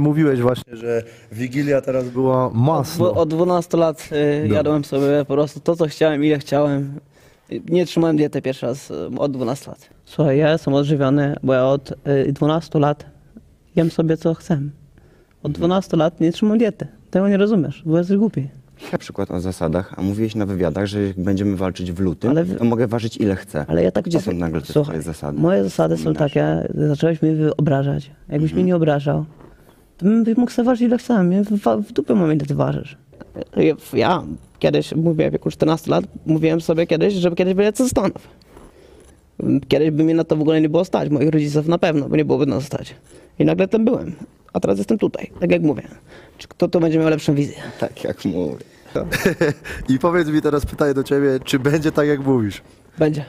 Mówiłeś właśnie, że Wigilia teraz była Bo masno. od 12 lat y, jadłem sobie po prostu to, co chciałem, ile chciałem. Nie trzymałem diety pierwszy raz y, od 12 lat. Słuchaj, ja jestem odżywiony, bo ja od y, 12 lat jem sobie co chcę. Od 12 lat nie trzymam diety. Tego nie rozumiesz, bo jesteś głupi. Na przykład o zasadach, a mówiłeś na wywiadach, że jak będziemy walczyć w lutym, Ale w- to mogę ważyć ile chcę. Ale ja tak Gdzie są nagle te Słuchaj, twoje zasady? Moje zasady są Wspominasz. takie, zacząłeś mnie obrażać. Jakbyś Mhm. mnie nie obrażał, to bym mógł sobie ważyć ile chcę. Mnie w, w dupę mam ile ty ważysz. Ja, kiedyś, mówię w wieku 14 lat, mówiłem sobie kiedyś, że kiedyś będę ze Stanów. Kiedyś by mnie na to w ogóle nie było stać. Moich rodziców na pewno by nie byłoby na to stać. I nagle tam byłem. A teraz jestem tutaj, tak jak mówię. Czy kto tu będzie miał lepszą wizję? Tak jak mówię. I powiedz mi teraz pytanie do ciebie, czy będzie tak jak mówisz? Będzie.